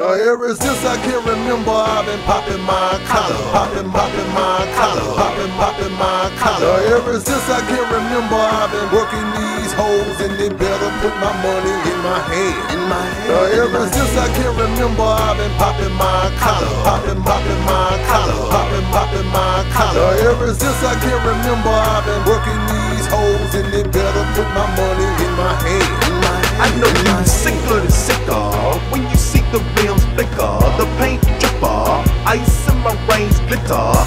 Uh, ever since I can remember, I've been popping my collar, popping, popping my collar, popping, popping my collar. Uh, ever since I can remember, I've been working these hoes, and they better put my money in my hand. In my hand. Uh, ever since I can remember, I've been popping my collar, popping, popping my collar, popping, popping my collar. Uh, ever since I can remember, I've been working these hoes, and they better put my money in my hand. In my hand. I know you sicker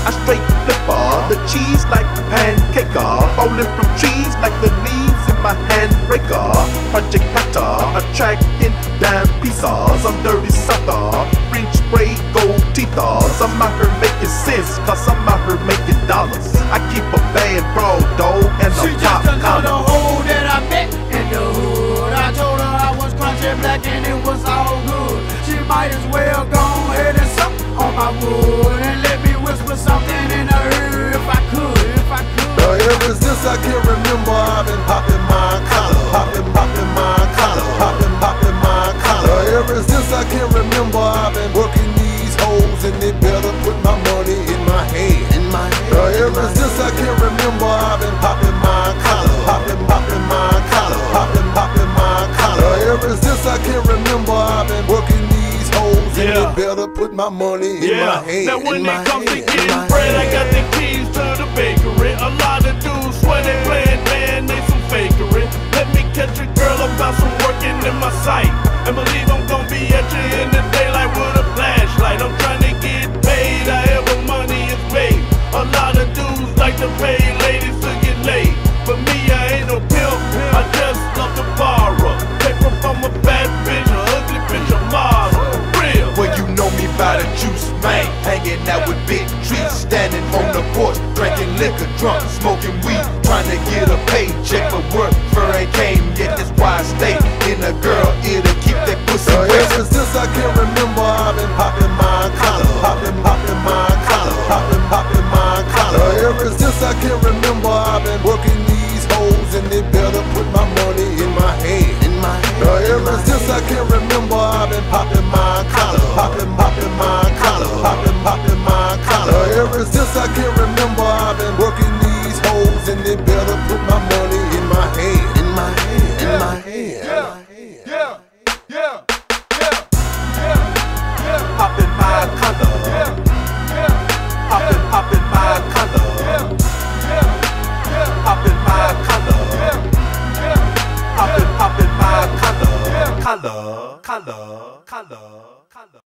I straight flipper, the cheese like a pancaker, falling from trees like the leaves in my handbreaker. Project Cutter, attracting dime pieces. I'm dirty sucker, French spray gold teeth I'm out here making sense, cause I'm out here making dollars. I keep a bad bro, though, and a She pop just another collar. hoe that I met in the hood. I told her I was crunchy black and it was all good. She might as well go ahead and suck on my ever since I can remember, I've been popping my collar, popping, popping my collar, popping, popping my collar. Ever since I can remember, I've been working these hoes, and they better put my money in my hand. In my hand. Ever since I can remember, I've been popping my collar, popping, popping my collar, popping, popping my collar. Ever since I can remember, I've been working these hoes, and Yeah. they better put my money in my hand. Now when in it comes to hand, in getting bread, I got the keys to the bakery. Sight. And believe I'm gonna be at you in the daylight with a flashlight. I'm trying to get paid, however money is made. A lot of dudes like to pay ladies to get laid. But me, I ain't no pimp, I just love to borrow. Paper from a bad bitch, a ugly bitch, a model. Real. Well, you know me by the juice, man. Hanging out with big trees, standing on the porch, drinking liquor, drunk, smoking weed, trying to get a paycheck. for work for ain't came can remember, I've been working these hoes, and they better put my money in my hand. In my hand. Uh, ever since I can remember, I've been popping my collar, popping, popping my collar, popping, popping my collar. Uh, ever since I can remember, I've been working these hoes, and they better put my color, color, color, color.